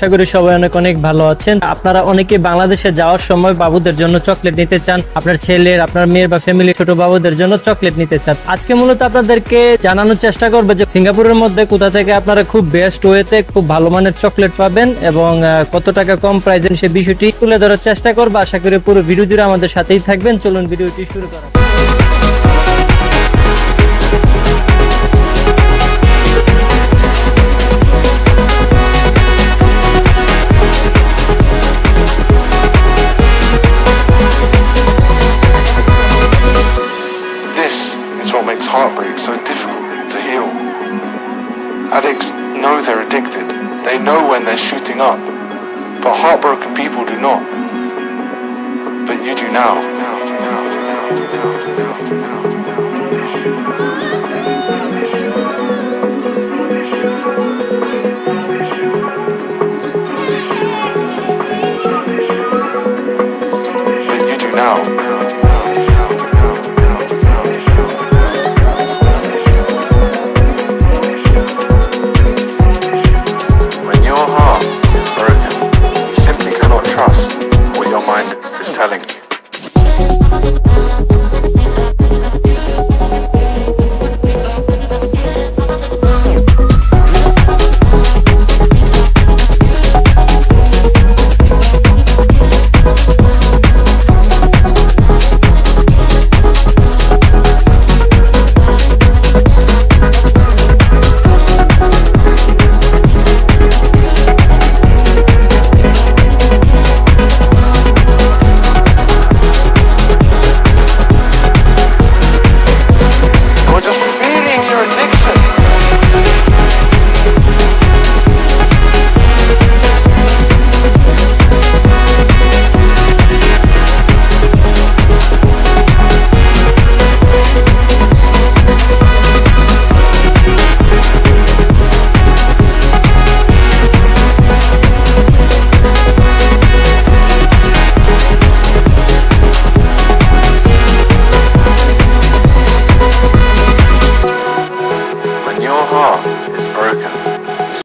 আশা করি সবাই অনেক অনেক ভালো আছেন। আপনারা অনেকে বাংলাদেশে যাওয়ার সময় বাবুদের জন্য চকলেট নিতে চান, আপনার ছেলের, আপনার মেয়ের বা ফ্যামিলি ছোট বাবুদের জন্য চকলেট নিতে চান। আজকে মূলত আপনাদেরকে জানানোর চেষ্টা করব যে সিঙ্গাপুরের মধ্যে কোথা থেকে আপনারা খুব বেস্ট ওয়েতে খুব ভালো মানের চকলেট পাবেন এবং কত টাকা কম প্রাইসে সে বিষয়টি তুলে ধরার চেষ্টা করব। আশা করি পুরো ভিডিও জুড়ে আমাদের সাথেই থাকবেন। চলুন ভিডিওটি শুরু করা heartbreak so difficult to heal. Addicts know they're addicted, they know when they're shooting up, but heartbroken people do not. But you do now. now, now, now, now, now, now, now. But you do now. America.